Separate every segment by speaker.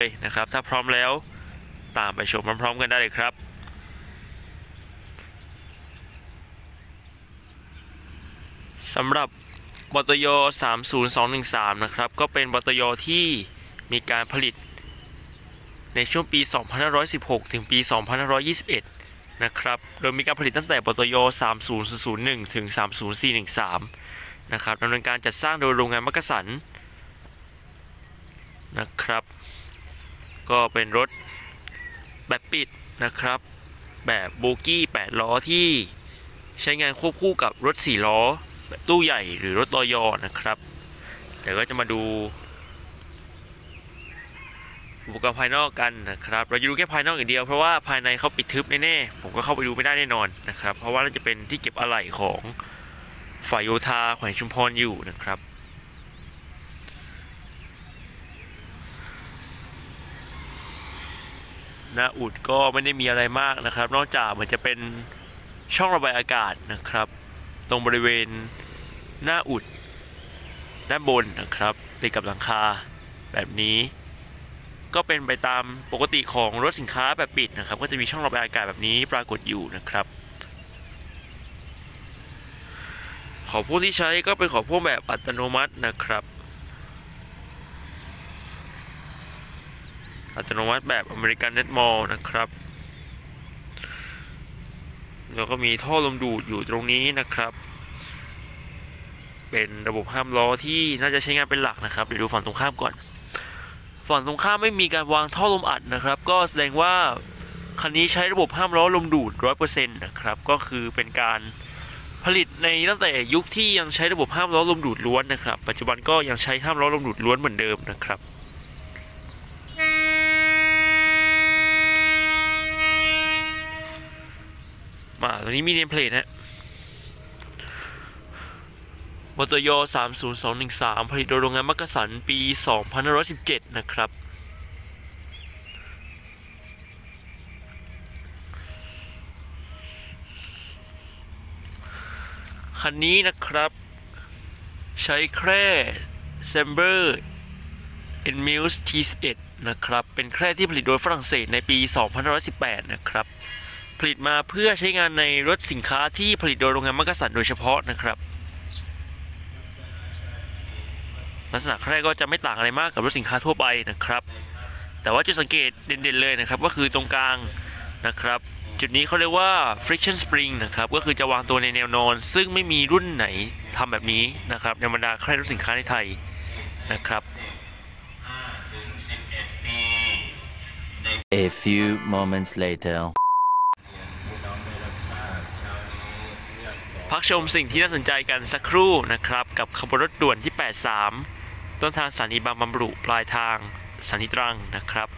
Speaker 1: เลยนะครับ ถ้าพร้อมแล้วตามไปชมพร้อมๆกันได้เลยครับสำหรับบตย30213 นะครับ ก็เป็นบตยที่มีการผลิตในช่วงปี 2516 ถึงปี 2521 นะครับ โดยมีการผลิตตั้งแต่บตย30001 ถึง 30413 นะครับดำเนินการจัดสร้างโดยโรงงานมักกะสันนะครับ ก็เป็นรถแบบปิดนะครับ แบบโบกี้ 8 ล้อที่ใช้งานควบคู่กับรถ 4 ล้อแบบตู้ใหญ่หรือรถตอยอนะครับ เดี๋ยวก็จะมาดูอุปกรณ์ภายนอกกันนะครับ เราจะดูแค่ภายนอกอย่างเดียวเพราะว่าภายในเขาปิดทึบแน่ๆ ผมก็เข้าไปดูไม่ได้แน่นอนนะครับ เพราะว่าน่าจะเป็นที่เก็บอะไหล่ของฝ่ายโยธาแขวงชุมพรอยู่นะครับ หน้าอุดก็ไม่ได้มีอะไรมากนะครับ นอกจากมันจะเป็นช่องระบายอากาศนะครับ ตรงบริเวณหน้าอุดด้านบนนะครับติดกับหลังคาแบบนี้ ก็เป็นไปตามปกติของรถสินค้าแบบปิดนะครับ ก็จะมีช่องระบายอากาศแบบนี้ปรากฏอยู่นะครับ ขอพ่วงที่ใช้ก็เป็นขอพ่วงแบบอัตโนมัตินะครับ อัตโนมัติแบบอเมริกันเน็ตมอลนะครับแล้วก็มีท่อลมดูดอยู่ตรงนี้นะครับ เป็นระบบห้ามล้อที่น่าจะใช้งานเป็นหลักนะครับเดี๋ยวดูฝั่งตรงข้ามก่อน ฝั่งตรงข้ามไม่มีการวางท่อลมอัดนะครับ ก็แสดงว่าคันนี้ใช้ระบบห้ามล้อลมดูด100%นะครับ ก็คือเป็นการผลิตในตั้งแต่ยุคที่ยังใช้ระบบห้ามล้อลมดูดล้วนนะครับ ปัจจุบันก็ยังใช้ห้ามล้อลมดูดล้วนเหมือนเดิมนะครับ มาตัวนี้มีเนมเพลทนะมอเตอร์ย30213 ผลิตโดยโรงงานมักกะสันปี 2517 นะครับ คันนี้นะครับ ใช้แคร่ s e m b e r e n m u s T11 นะครับ เป็นแคร่ที่ผลิตโดยฝรั่งเศสในปี 2518 นะครับ ผลิตมาเพื่อใช้งานในรถสินค้าที่ผลิตโดยโรงงานมักกะสันโดยเฉพาะนะครับ ลักษณะแคร่ก็จะไม่ต่างอะไรมากกับรถสินค้าทั่วไปนะครับ แต่ว่าจุดสังเกตเด่นๆเลยนะครับก็คือตรงกลางนะครับ จุดนี้เขาเรียกว่า friction spring นะครับ ก็คือจะวางตัวในแนวนอน ซึ่งไม่มีรุ่นไหนทำแบบนี้นะครับในบรรดาแคร่รถสินค้าในไทยนะครับ
Speaker 2: A few moments later.
Speaker 1: พักชมสิ่งที่น่าสนใจกันสักครู่นะครับ กับขบวนรถด่วนที่ 83 ต้นทางสถานีบางบำรุปลายทางสถานีตรังนะครับ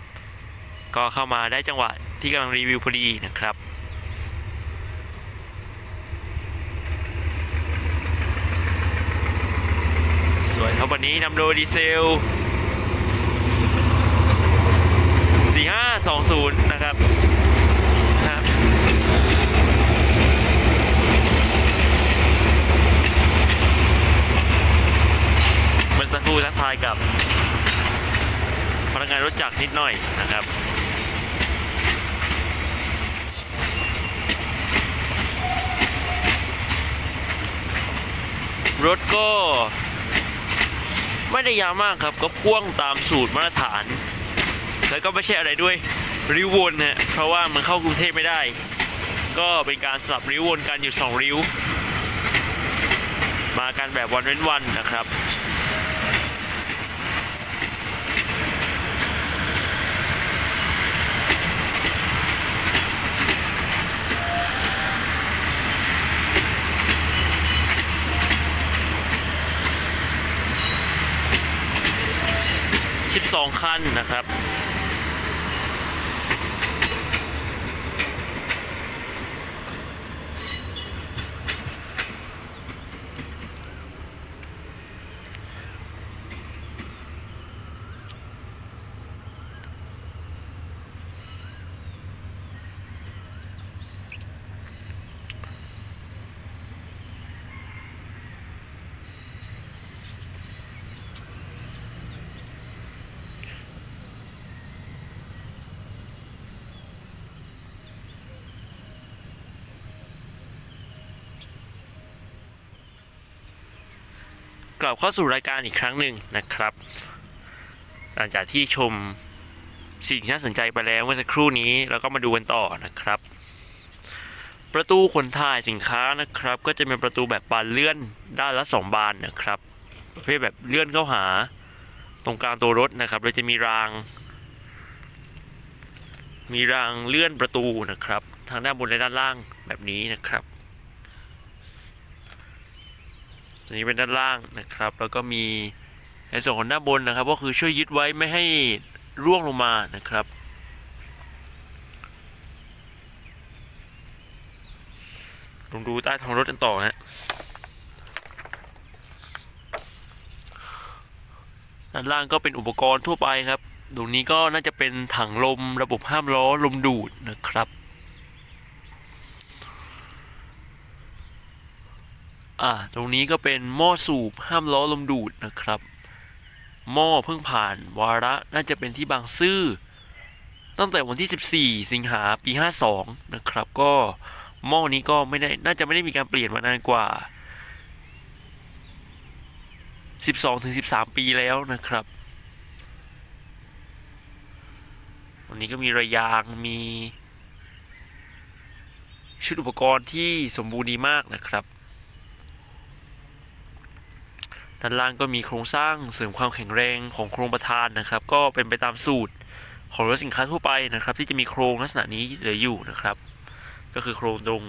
Speaker 1: ก็เข้ามาได้จังหวะที่กำลังรีวิวพอดีนะครับสวยครับวันนี้นำโดยดีเซล 4520 นะครับครับ ตู้ทักทายกับพนักงานรถจักรนิดหน่อยนะครับรถก็ ไม่ได้ยาวมากครับก็พ่วงตามสูตรมาตรฐาน แล้วก็ไม่ใช่อะไรด้วยริ้ววนนะเพราะว่ามันเข้ากรุงเทพไม่ได้ ก็เป็นการสลับริ้ววนกันอยู่สองริ้ว มากันแบบวันเว้นวันนะครับ 12 คันนะครับ กลับเข้าสู่รายการอีกครั้งหนึ่งนะครับหลังจากที่ชมสิ่งที่น่าสนใจไปแล้วเมื่อสักครู่นี้แล้วก็มาดูกันต่อนะครับ ประตูขนถ่ายสินค้านะครับ ก็จะเป็นประตูแบบบานเลื่อนด้านละสองบานนะครับ ประเภทแบบเลื่อนเข้าหาตรงกลางตัวรถนะครับเราจะมีราง มีรางเลื่อนประตูนะครับ ทางด้านบนและด้านล่างแบบนี้นะครับ ตัวนี้เป็นด้านล่างนะครับ แล้วก็มีในส่วนของด้านบนนะครับ ก็คือช่วยยึดไว้ไม่ให้ร่วงลงมานะครับ ลองดูใต้ท้องรถกันต่อฮะด้านล่างก็เป็นอุปกรณ์ทั่วไปครับ ตรงนี้ก็น่าจะเป็นถังลมระบบห้ามล้อลมดูดนะครับ อ่าตรงนี้ก็เป็นหม้อสูบห้ามล้อลมดูดนะครับ หม้อเพิ่งผ่านวาระน่าจะเป็นที่บางซื่อตั้งแต่วันที่ 14 สิงหาปี 52 นะครับ ก็หม้อนี้ก็ไม่ได้น่าจะไม่ได้มีการเปลี่ยนมานานกว่า 12ถึง13 ปีแล้วนะครับวันนี้ก็มีระยางมีชุดอุปกรณ์ที่สมบูรณ์ดีมากนะครับ ด้านล่างก็มีโครงสร้างเสริมความแข็งแรงของโครงประธานนะครับ ก็เป็นไปตามสูตรของรถสินค้าทั่วไปนะครับ ที่จะมีโครงลักษณะนี้เหลืออยู่นะครับ ก็คือโครงตรง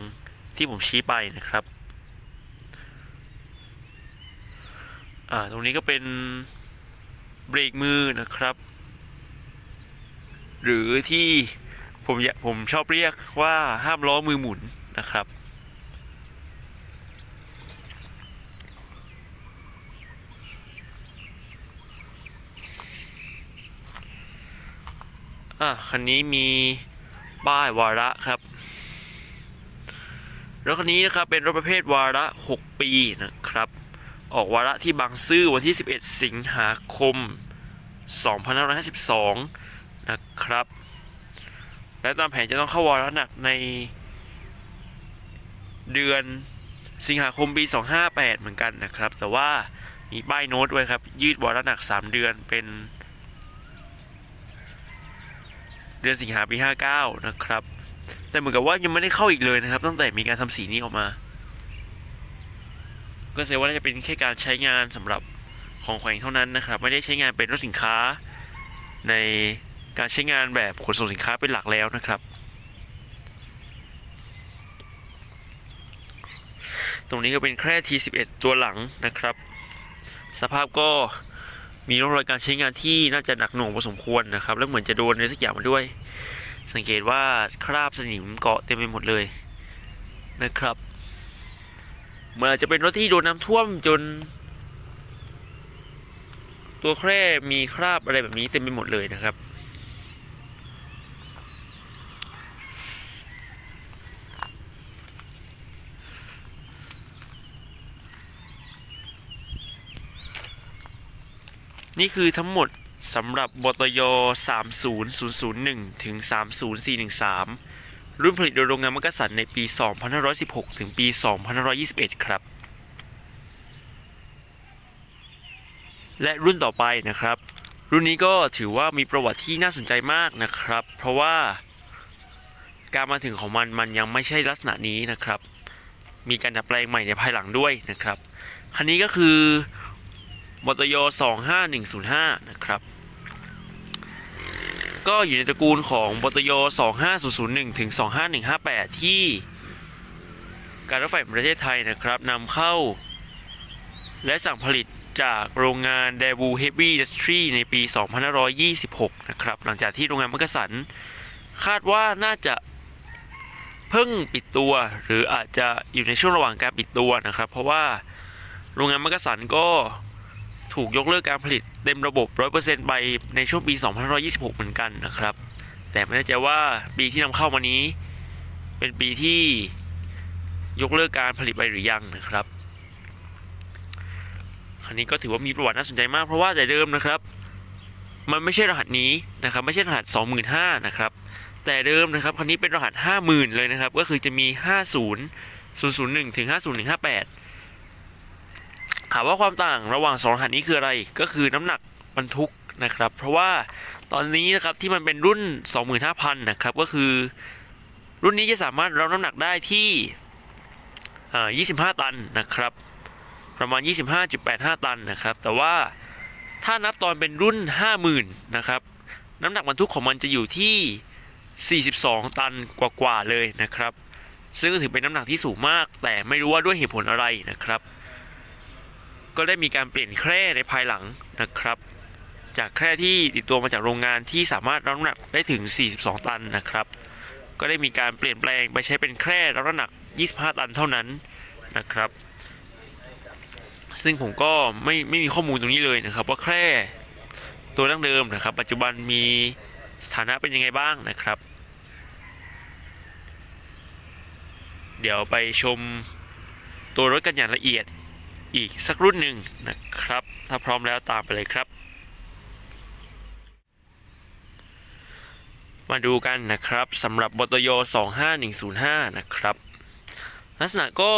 Speaker 1: ที่ผมชี้ไปนะครับอ่าตรงนี้ก็เป็นเบรกมือนะครับ หรือที่ผมผมชอบเรียกว่าห้ามล้อมือหมุนนะครับ อะคันนี้มีป้ายวาระครับรถคันนี้นะครับเป็นรถประเภทวาระ 6 ปีนะครับ ออกวาระที่บางซื่อวันที่ 11 สิงหาคม 2552 นะครับ และตามแผนจะต้องเข้าวาระหนักในเดือนสิงหาคมปี 258 เหมือนกันนะครับ แต่ว่ามีป้ายโน้ตไว้ครับ ยืดวาระหนัก 3 เดือนเป็น เดือนสิงหาปี 59 นะครับ แต่เหมือนกับว่ายังไม่ได้เข้าอีกเลยนะครับ ตั้งแต่มีการทำสีนี้ออกมา ก็แสดงว่าน่าจะเป็นแค่การใช้งานสำหรับของแขวงเท่านั้นนะครับ ไม่ได้ใช้งานเป็นรถสินค้า ในการใช้งานแบบขนส่งสินค้าเป็นหลักแล้วนะครับ ตรงนี้ก็เป็นแค่ T11 ตัวหลังนะครับ สภาพก็ มีร่องรอยการใช้งานที่น่าจะหนักหน่วงพอสมควรนะครับ แล้วเหมือนจะโดนในสักอย่างมาด้วย สังเกตว่าคราบสนิมเกาะเต็มไปหมดเลยนะครับเหมือนอาจจะเป็นรถที่โดนน้ำท่วมจน ตัวแคร่มีคราบอะไรแบบนี้เต็มไปหมดเลยนะครับ นี่คือทั้งหมดสำหรับบตย30001 ถึง 30413 รุ่นผลิตโดยโรงงานมักกะสันในปี 2516 ถึงปี 2521 ครับ และรุ่นต่อไปนะครับ รุ่นนี้ก็ถือว่ามีประวัติที่น่าสนใจมากนะครับ เพราะว่าการมาถึงของมันมันยังไม่ใช่ลักษณะนี้นะครับ มีการดัดแปลงใหม่ในภายหลังด้วยนะครับ คันนี้ก็คือ บตย25105 นะครับ ก็อยู่ในตระกูลของบตย25001 ถึง 25158 ที่การรถไฟแห่งประเทศไทยนะครับนำเข้า และสั่งผลิตจากโรงงาน d a w o Heavy Industry ในปี 2526 นะครับ หลังจากที่โรงงานมักกะสัน คาดว่าน่าจะเพิ่งปิดตัว หรืออาจจะอยู่ในช่วงระหว่างการปิดตัวนะครับ เพราะว่าโรงงานมักกะสันก็ ถูกยกเลิกการผลิตเต็มระบบ 100%ไปในช่วงปี 2526 เหมือนกันนะครับ แต่ไม่แน่ใจว่าปีที่นำเข้ามานี้ เป็นปีที่ยกเลิกการผลิตไปหรือยังนะครับ คันนี้ก็ถือว่ามีประวัติน่าสนใจมากเพราะว่าแต่เดิมนะครับ มันไม่ใช่รหัสนี้นะครับ ไม่ใช่รหัส 25,000นะครับ แต่เดิมนะครับคันนี้เป็นรหัส 50,000 เลยนะครับ ก็คือจะมี 50 001ถึง50158 ถามว่าความต่างระหว่างสองรหัสนี้คืออะไร ก็คือน้ำหนักบรรทุกนะครับ เพราะว่าตอนนี้นะครับที่มันเป็นรุ่น 25,000นะครับก็คือ รุ่นนี้จะสามารถรับน้ำหนักได้ที่ 25 ตันนะครับ ประมาณ 25.85 ตันนะครับ แต่ว่าถ้านับตอนเป็นรุ่น 50,000นะครับน้ำหนักบรรทุกของมันจะอยู่ที่ 42 ตันกว่าๆเลยนะครับ ซึ่งถือเป็นน้ำหนักที่สูงมาก แต่ไม่รู้ว่าด้วยเหตุผลอะไรนะครับ ก็ได้มีการเปลี่ยนแคร่ในภายหลังนะครับ จากแคร่ที่ติดตัวมาจากโรงงานที่สามารถรับน้ำหนักได้ถึง 42 ตันนะครับ ก็ได้มีการเปลี่ยนแปลงไปใช้เป็นแคร่รับน้ำหนัก 25 ตันเท่านั้นนะครับ ซึ่งผมก็ไม่ไม่มีข้อมูลตรงนี้เลยนะครับ ว่าแคร่ตัวดั้งเดิมนะครับ ปัจจุบันมีสถานะเป็นยังไงบ้างนะครับ เดี๋ยวไปชมตัวรถกันอย่างละเอียด อีกสักรุ่นหนึ่งนะครับ ถ้าพร้อมแล้วตามไปเลยครับ มาดูกันนะครับสำหรับบตโย25105 นะครับ ลักษณะก็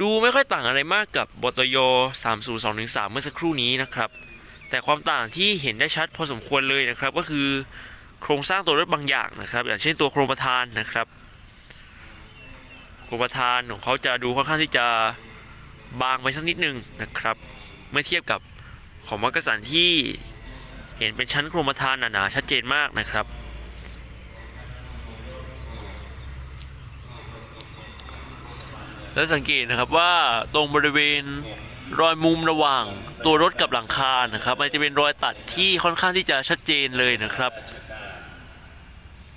Speaker 1: ดูไม่ค่อยต่างอะไรมากกับบตโย30213 เมื่อสักครู่นี้นะครับ แต่ความต่างที่เห็นได้ชัดพอสมควรเลยนะครับก็คือโครงสร้างตัวรถบางอย่างนะครับ อย่างเช่นตัวโครงประธานนะครับ โครงประธานของเขาจะดูค่อนข้างที่จะ บางไปสักนิดนึงนะครับ เมื่อเทียบกับของมักกะสันที่เห็นเป็นชั้นโครงประธานหนาๆชัดเจนมากนะครับ แล้วสังเกตนะครับว่าตรงบริเวณรอยมุมระหว่างตัวรถกับหลังคานะครับ มันจะเป็นรอยตัดที่ค่อนข้างที่จะชัดเจนเลยนะครับ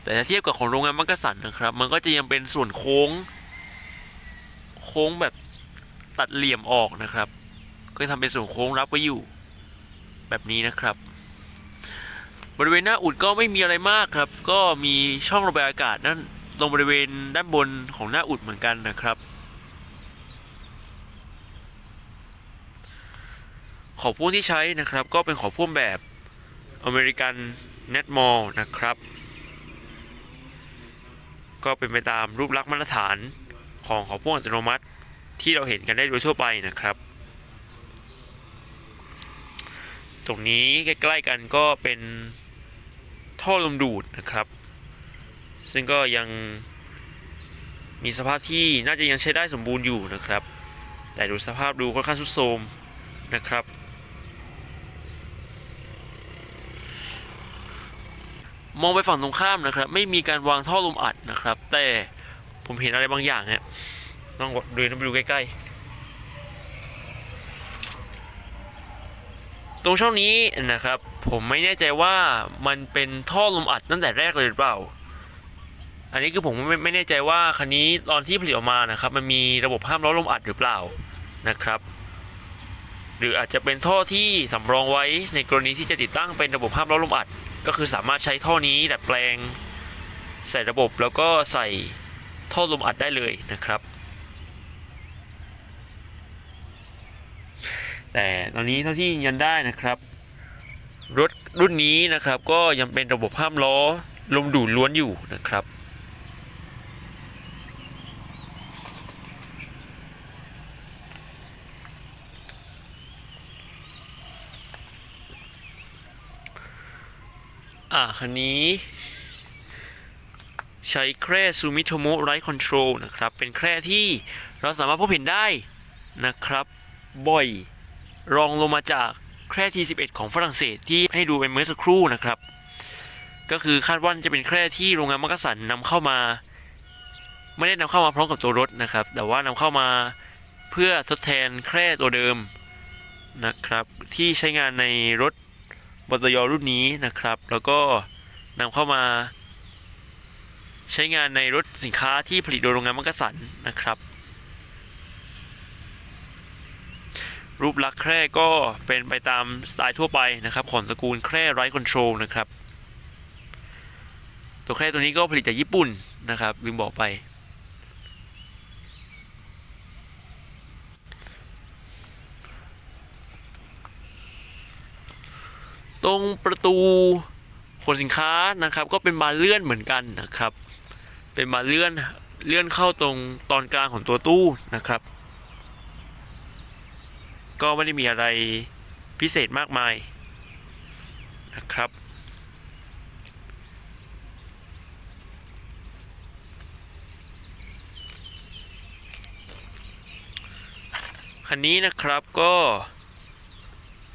Speaker 1: แต่ถ้าเทียบกับของโรงงานมักกะสันนะครับ มันก็จะยังเป็นส่วนโค้ง โค้งแบบ ตัดเหลี่ยมออกนะครับ ก็ทำเป็นส่วนโค้งรับไว้อยู่ แบบนี้นะครับ บริเวณหน้าอุดก็ไม่มีอะไรมากครับ ก็มีช่องระบายอากาศนั่นตรงบริเวณด้านบนของหน้าอุดเหมือนกันนะครับ ขอบพ่วงที่ใช้นะครับ ก็เป็นขอบพ่วงแบบอเมริกันเน็ตมอลนะครับ ก็เป็นไปตามรูปลักษณ์มาตรฐานของขอบพ่วงอัตโนมัติ ที่เราเห็นกันได้โดยทั่วไปนะครับ ตรงนี้ใกล้ๆกันก็เป็นท่อลมดูดนะครับ ซึ่งก็ยังมีสภาพที่น่าจะยังใช้ได้สมบูรณ์อยู่นะครับ แต่ดูสภาพดูค่อนข้างทรุดโทรมนะครับ มองไปฝั่งตรงข้ามนะครับ ไม่มีการวางท่อลมอัดนะครับ แต่ผมเห็นอะไรบางอย่างฮะ ต้องเดินไปดูใกล้ๆ ตรงช่องนี้นะครับ ผมไม่แน่ใจว่ามันเป็นท่อลมอัดตั้งแต่แรกเลยหรือเปล่า อันนี้คือผมไม่ไม่แน่ใจว่าคันนี้ตอนที่ผลิตออกมานะครับ มันมีระบบห้ามล้อลมอัดหรือเปล่านะครับ หรืออาจจะเป็นท่อที่สำรองไว้ในกรณีที่จะติดตั้งเป็นระบบห้ามล้อลมอัด ก็คือสามารถใช้ท่อนี้ดัดแปลง ใส่ระบบแล้วก็ใส่ท่อลมอัดได้เลยนะครับ แต่ตอนนี้เท่าที่ยันได้นะครับรถรุ่นนี้นะครับก็ยังเป็นระบบห้ามล้อลมดูดล้วนอยู่นะครับ อ่าคันนี้ ใช้แคร่ Sumitomo Ride Control นะครับ เป็นแคร่ที่เราสามารถพบเห็นได้นะครับ บ่อย รองลงมาจากแคร่ T11 ของฝรั่งเศสที่ให้ดูเป็นเมื่อสักครู่นะครับ ก็คือคาดว่าจะเป็นแคร่ที่โรงงานมักกะสันนำเข้ามา ไม่ได้นำเข้ามาพร้อมกับตัวรถนะครับ แต่ว่านำเข้ามาเพื่อทดแทนแคร่ตัวเดิมนะครับ ที่ใช้งานในรถบตยรุ่นนี้นะครับ แล้วก็นำเข้ามา ใช้งานในรถสินค้าที่ผลิตโดยโรงงานมักกะสันนะครับ รูปลักษณ์แคร่ก็เป็นไปตามสไตล์ทั่วไปนะครับของตระกูลแคร่ไรคอนโทรลนะครับ ตัวแคร่ตัวนี้ก็ผลิตจากญี่ปุ่นนะครับลืมบอกไป ตรงประตูขนสินค้านะครับก็เป็นบานเลื่อนเหมือนกันนะครับ เป็นบานเลื่อนเลื่อนเข้าตรงตอนกลางของตัวตู้นะครับ ก็ไม่ได้มีอะไรพิเศษมากมายนะครับ คันนี้นะครับก็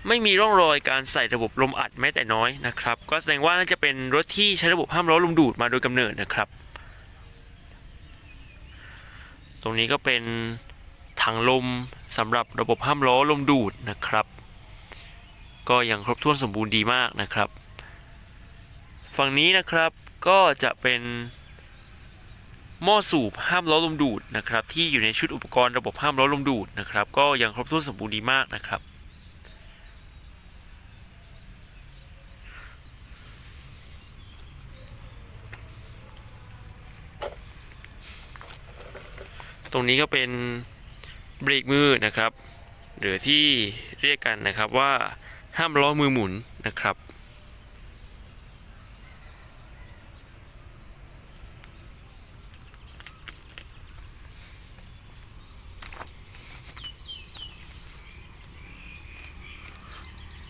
Speaker 1: ไม่มีร่องรอยการใส่ระบบลมอัดแม้แต่น้อยนะครับ ก็แสดงว่าน่าจะเป็นรถที่ใช้ระบบห้ามล้อลมดูดมาโดยกำเนิดนะครับ ตรงนี้ก็เป็น ถังลมสำหรับระบบห้ามล้อลมดูดนะครับ ก็ยังครบถ้วนสมบูรณ์ดีมากนะครับ ฝั่งนี้นะครับก็จะเป็นหม้อสูบห้ามล้อลมดูดนะครับ ที่อยู่ในชุดอุปกรณ์ระบบห้ามล้อลมดูดนะครับ ก็ยังครบถ้วนสมบูรณ์ดีมากนะครับตรงนี้ก็เป็น เบรกมือนะครับ หรือที่เรียกกันนะครับว่าห้ามล้อมือหมุนนะครับ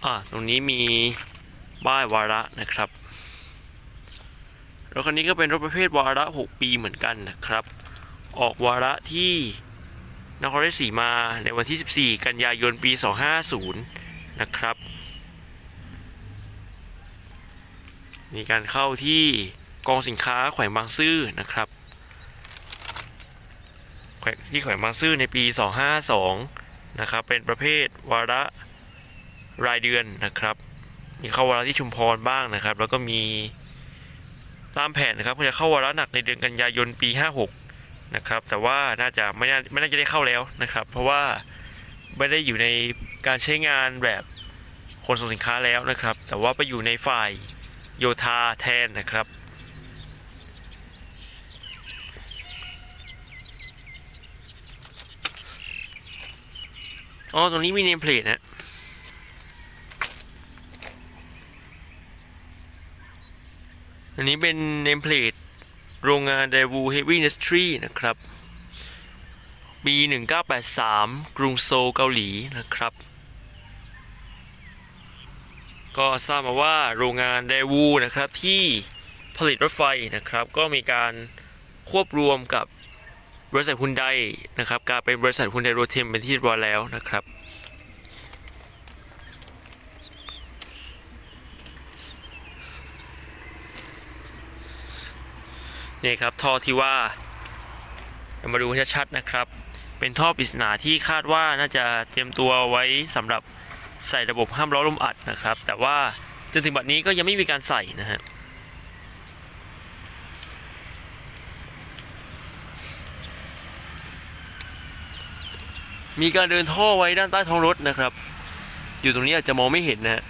Speaker 1: อ่าตรงนี้มีป้ายวาระนะครับรถคันนี้ก็เป็นรถประเภทวาระ 6 ปีเหมือนกันนะครับ ออกวาระที่ นครราชสีมาในวันที่ 14 กันยายน ปี 250 นะครับ มีการเข้าที่กองสินค้าแขวงบางซื่อนะครับที่แขวงบางซื่อในปี 252 นะครับ เป็นประเภทวาระรายเดือนนะครับ มีเข้าวาระที่ชุมพรบ้างนะครับ แล้วก็มีตามแผนนะครับก็จะเข้าวาระหนักในเดือนกันยายนปี 56 นะครับ แต่ว่าน่าจะไม่น่าไม่น่าจะได้เข้าแล้วนะครับ เพราะว่าไม่ได้อยู่ในการใช้งานแบบขนส่งสินค้าแล้วนะครับ แต่ว่าไปอยู่ในฝ่ายโยธาแทนนะครับอ๋อ ตรงนี้มีเนมเพลทนะ อันนี้เป็นเนมเพลท โรงงาน d a w o Heavy Industry นะครับ ปี 1983 กรุงโซลเกาหลีนะครับ ก็ทราบมาว่าโรงงาน d a w o นะครับที่ผลิตรถไฟนะครับ ก็มีการควบรวมกับบริษัทฮุนไดนะครับกลารเป็นบริษัทฮุนไดโรเทมเป็นที่รียบร้อยแล้วนะครับ นี่ครับท่อที่ว่าเดี๋ยวมาดูชัดๆนะครับ เป็นท่อปริศนาที่คาดว่าน่าจะเตรียมตัวไว้สำหรับใส่ระบบห้ามล้อลมอัดนะครับ แต่ว่าจนถึงบัดนี้ก็ยังไม่มีการใส่นะฮะมีการเดินท่อไว้ด้านใต้ท้องรถนะครับ อยู่ตรงนี้อาจจะมองไม่เห็นนะฮะ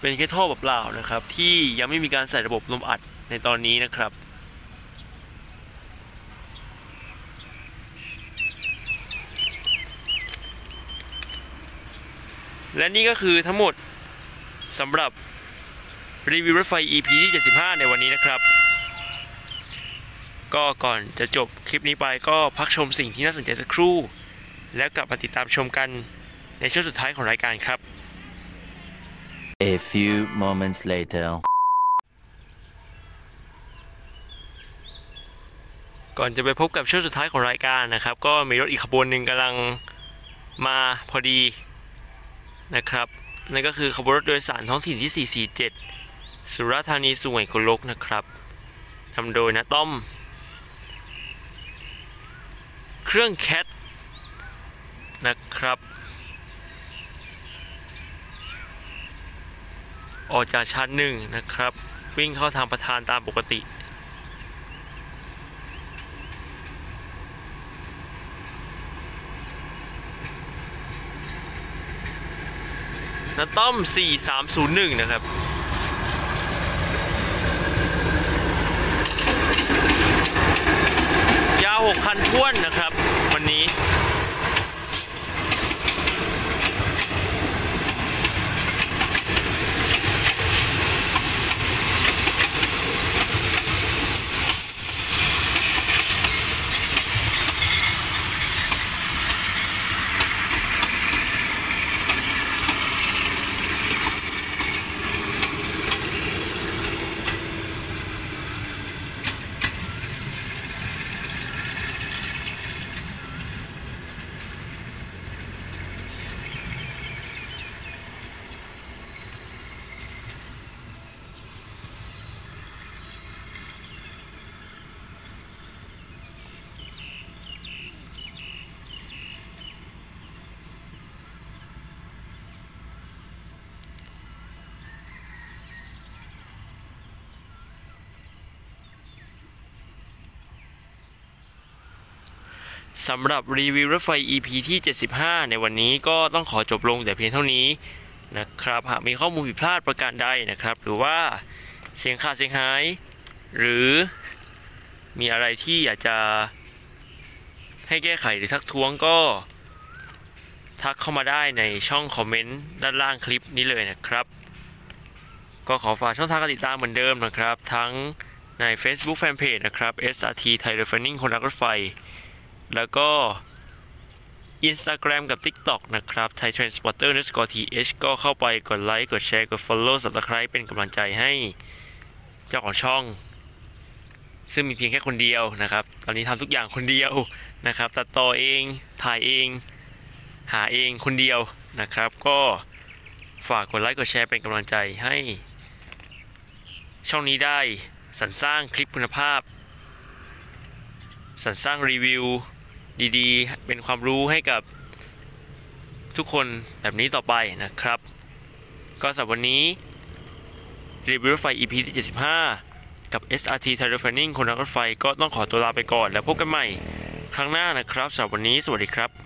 Speaker 1: เป็นแค่ท่อเปล่าๆนะครับ ที่ยังไม่มีการใส่ระบบลมอัด ในตอนนี้นะครับ และนี่ก็คือทั้งหมดสำหรับรีวิวรถไฟ EP ที่ 75 ในวันนี้นะครับ ก็ก่อนจะจบคลิปนี้ไปก็พักชมสิ่งที่น่าสนใจสักครู่ แล้วกลับมาติดตามชมกันในช่วงสุดท้ายของรายการครับ
Speaker 2: A few moments later.
Speaker 1: ก่อนจะไปพบกับช่วงสุดท้ายของรายการนะครับ ก็มีรถอีกขบวนหนึ่งกำลังมาพอดีนะครับนั่นก็คือขบวนรถโดยสารท้องถิ่นที่ 447 สุราษฎร์ธานีสุไหงโกลกนะครับนำโดยนะต้อม เครื่องแคทนะครับออกจากชั้นหนึ่งนะครับ วิ่งเข้าทางประธานตามปกติ นะต้อม 4301 นะครับยาว6คันท้วนนะครับ วันนี้ สำหรับรีวิวรถไฟ EP ที่ 75 ในวันนี้ก็ต้องขอจบลงแต่เพียงเท่านี้นะครับ หากมีข้อมูลผิดพลาดประการใดนะครับ หรือว่าเสียงขาดเสียงหาย หรือมีอะไรที่อยากจะให้แก้ไขหรือทักท้วงก็ ทักเข้ามาได้ในช่องคอมเมนต์ด้านล่างคลิปนี้เลยนะครับ ก็ขอฝากช่องทางการติดตามเหมือนเดิมนะครับ ทั้งใน Facebook Fanpage นะครับ SRT Thai Refining คนรักรถไฟ แล้วก็ Instagram กับ TikTok นะครับ Thai Transporter n e s c o r e th ก็เข้าไปกดไลค์ กดแชร์ กด Follow Subscribe เป็นกำลังใจให้เจ้าของช่อง ซึ่งมีเพียงแค่คนเดียวนะครับ ตอนนี้ทำทุกอย่างคนเดียวนะครับ ตัดต่อเอง ถ่ายเอง หาเองคนเดียวนะครับ ก็ฝากกดไลค์ กดแชร์เป็นกำลังใจให้ ช่องนี้ได้สรรสร้างคลิปคุณภาพ สรรสร้างรีวิว ดีๆ เป็นความรู้ให้กับทุกคนแบบนี้ต่อไปนะครับ ก็สำหรับวันนี้รีวิวรถไฟ EP ที่ 75 กับ SRT t h a i r e f i n i n g คนรักรถไฟก็ต้องขอตัวลาไปก่อน แล้วพบกันใหม่ครั้งหน้านะครับสำหรับวันนี้สวัสดีครับ